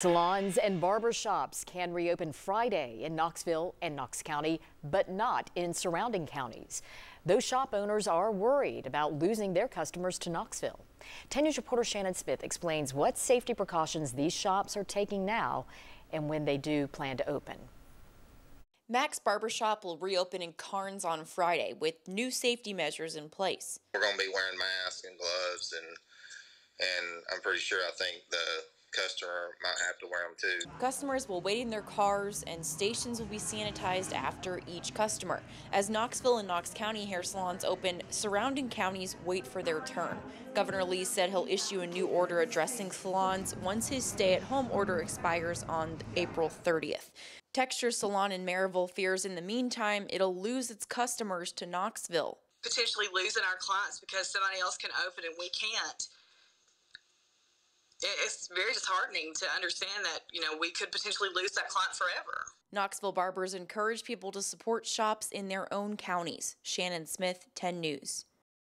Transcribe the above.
Salons and barber shops can reopen Friday in Knoxville and Knox County, but not in surrounding counties. Those shop owners are worried about losing their customers to Knoxville. 10 News reporter Shannon Smith explains what safety precautions these shops are taking now and when they do plan to open. Max Barbershop will reopen in Karns on Friday with new safety measures in place. We're going to be wearing masks and gloves and and I'm pretty sure I think the customer might have to wear them too. Customers will wait in their cars and stations will be sanitized after each customer. As Knoxville and Knox County hair salons open, surrounding counties wait for their turn. Governor Lee said he'll issue a new order addressing salons once his stay at home order expires on April 30th. Texture Salon in Maryville fears in the meantime it'll lose its customers to Knoxville. Potentially losing our clients because somebody else can open and we can't it's very disheartening to understand that you know we could potentially lose that client forever. Knoxville barbers encourage people to support shops in their own counties. Shannon Smith, 10 News.